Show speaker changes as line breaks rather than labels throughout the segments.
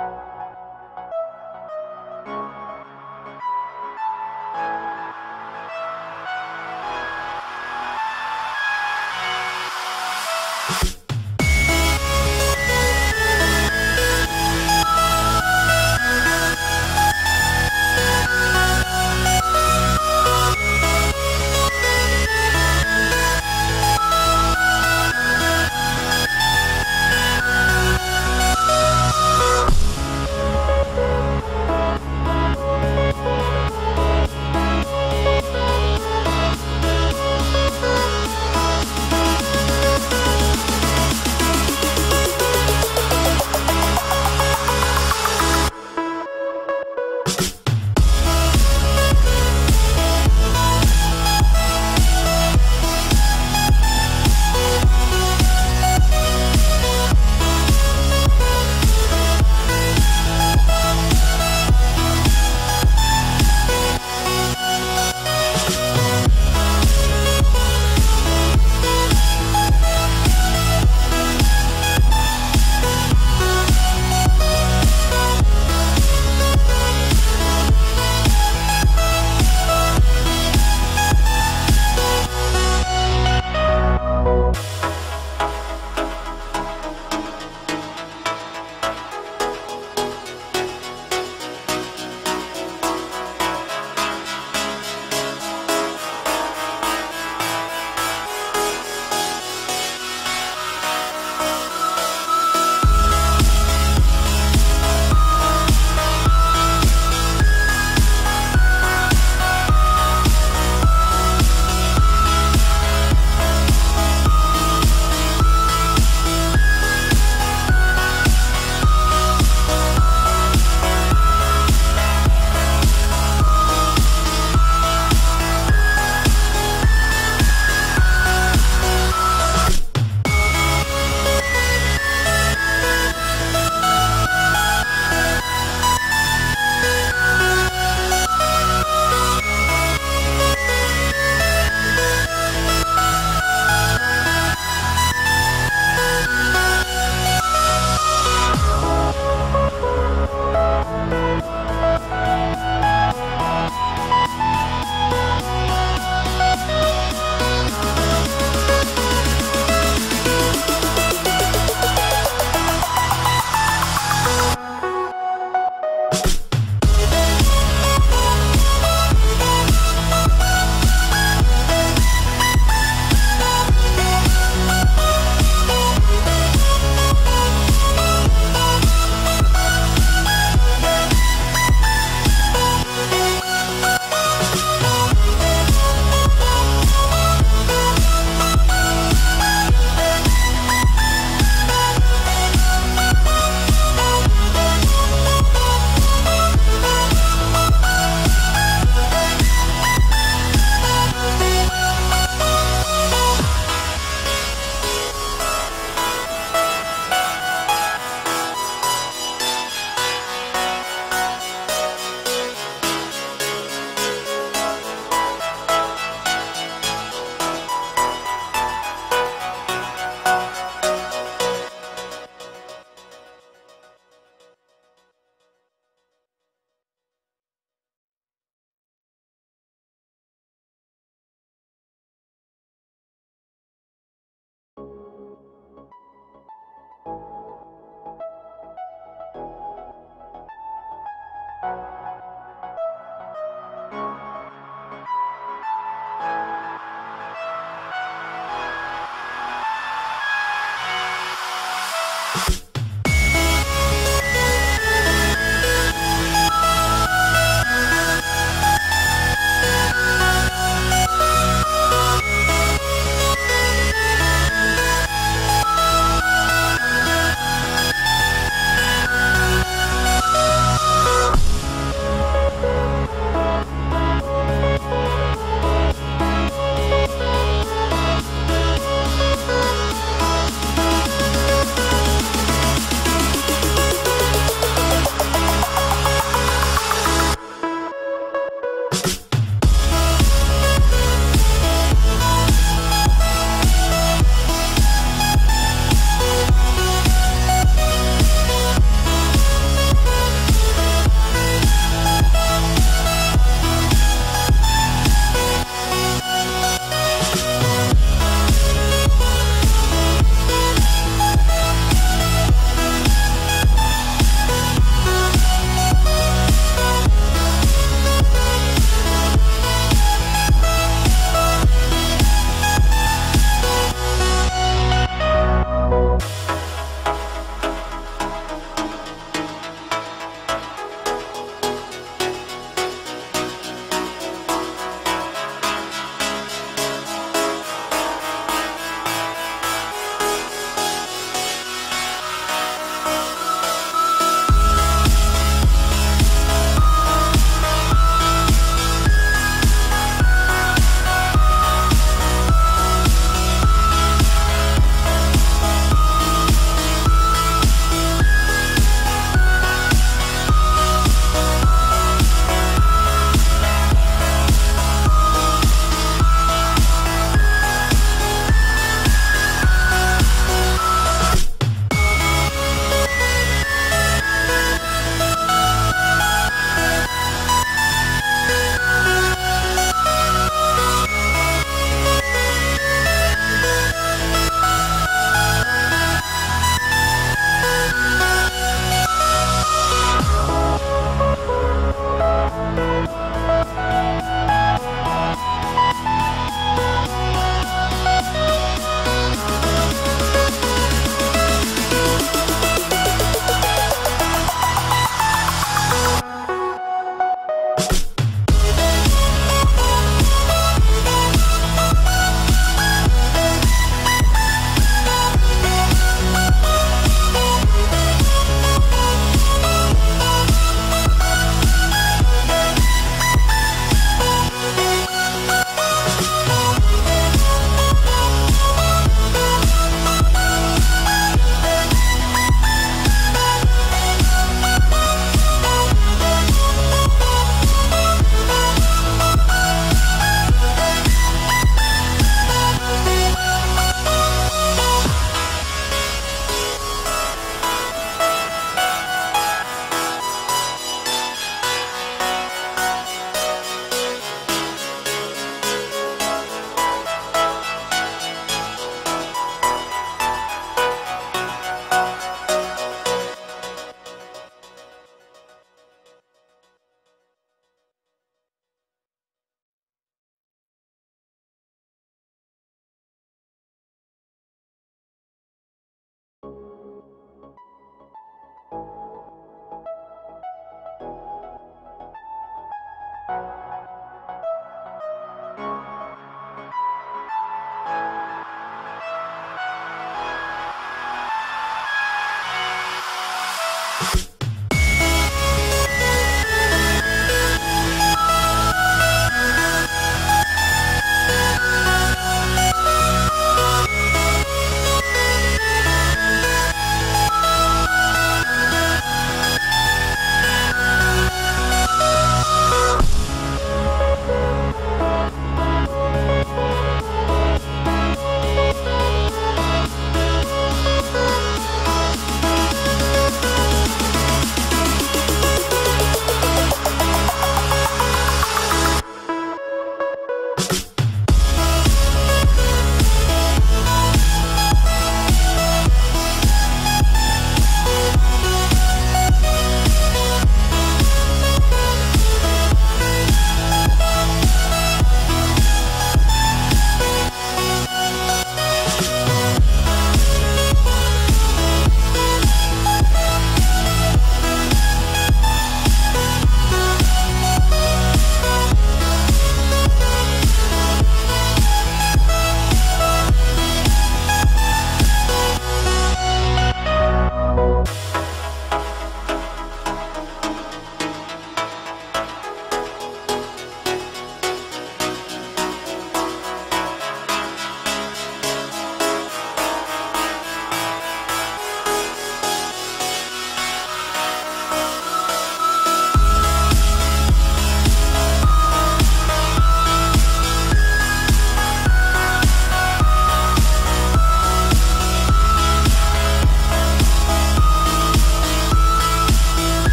Thank you.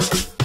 you.